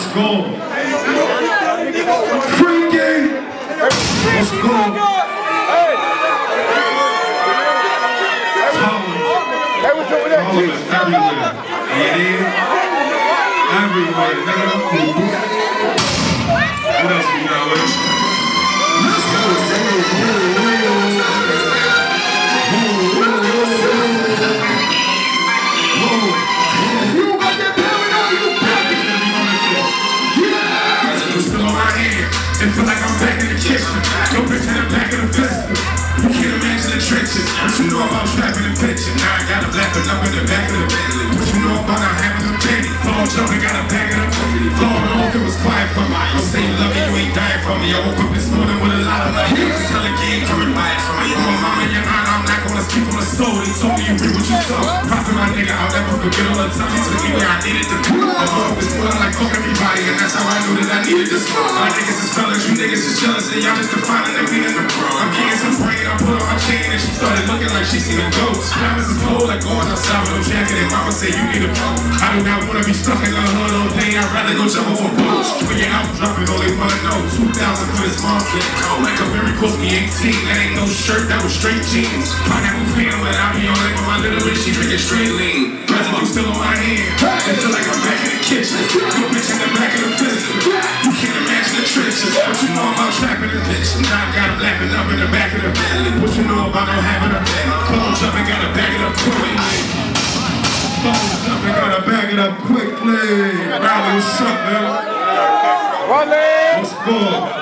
Let's go. Freaking. Let's go. Hey, what's up with that All of us everywhere. Yeah. Everywhere. Nigga. What else we got the trenches. What you know about strapping and pitching? Now I got a black enough in the back of the Bentley. What you know about not having a penny? Fall jumping, got a bag of the Falling off, it was quiet for me. You say you love me, you ain't dying for me. I woke up this morning with a lot of money. You tell the game coming by it for me. Your mama, your aunt, I'm not gonna speak on the soul. They told me you read what you saw. Profit my nigga, I'll never forget all the time he took me where I needed to go. I woke up this morning like fuck everybody, and that's how I knew that I needed this. My niggas is fellas, you niggas is jealous, and y'all just defining that we looking like she seen a ghost. Diamonds is cold, like going outside with no jacket, and mama say you need a coat. I do not wanna be stuck in the hood all day, I'd rather go jump off a boat. When you're out dropping, all they wanna know, 2,000 for this market. Like a berry cost me 18, that ain't no shirt, that was straight jeans. Pineapple fan, but I be on it with my little bitch, she drinking straight lean. Residue still on my hand, I feel like I'm back in the kitchen. Your bitch in the back of the pistol. You can't imagine the trenches. What you know about trapping the bitch? Now I got him laughing up in the back of the Bentley. Up quickly. Riley, what's up, man? What's good?